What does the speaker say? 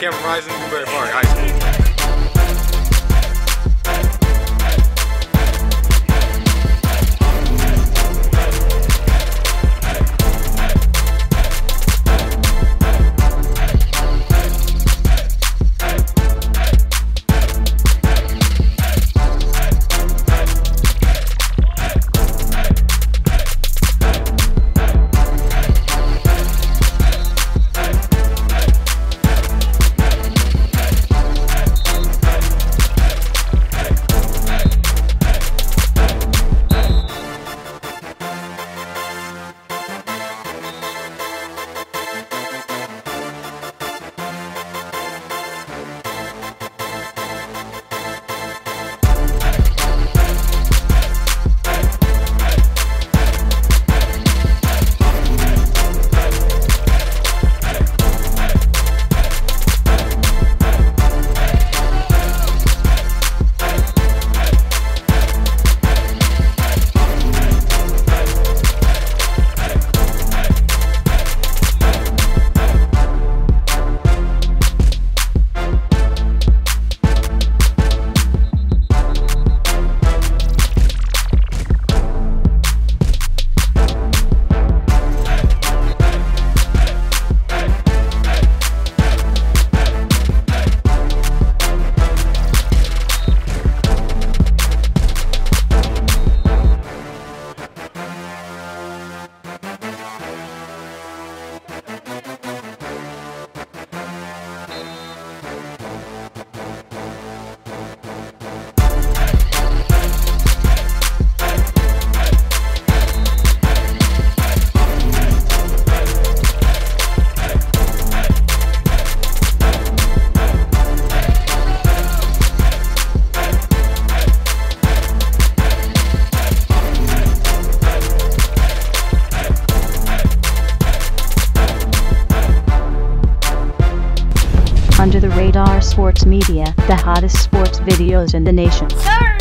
Camp Horizon Newbury Park High School. Under the Radar Sports Media, the hottest sports videos in the nation. Sir!